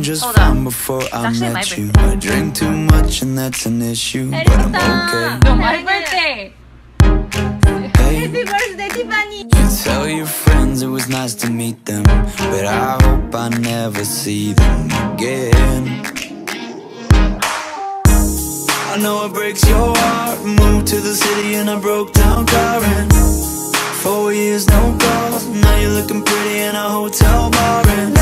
just Hold on. fine before I actually my met you. I drink too much and that's an issue, but I'm okay. No, my birthday. Hey, birthday, Tiffany! you tell your friends it was nice to meet them, but I hope I never see them again. I know it breaks your heart. Moved to the city and I broke down crying. Four years, no calls. Now you're looking pretty in a hotel bar, and I, I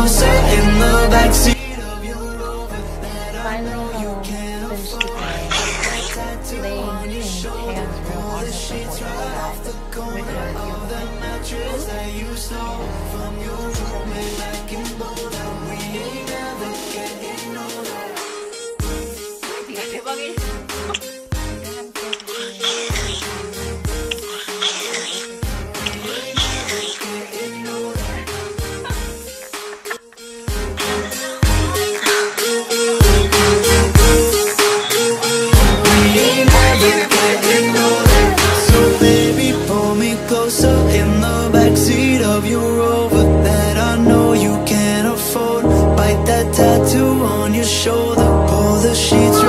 closer in the backseat of your Rover that I know you can't afford. That tattoo on your the sheets right off the corner of the mattress that you stole from your roommate back in Boulder. We ain't ever getting older. that I know you can't afford. Bite that tattoo on your shoulder, pull the sheets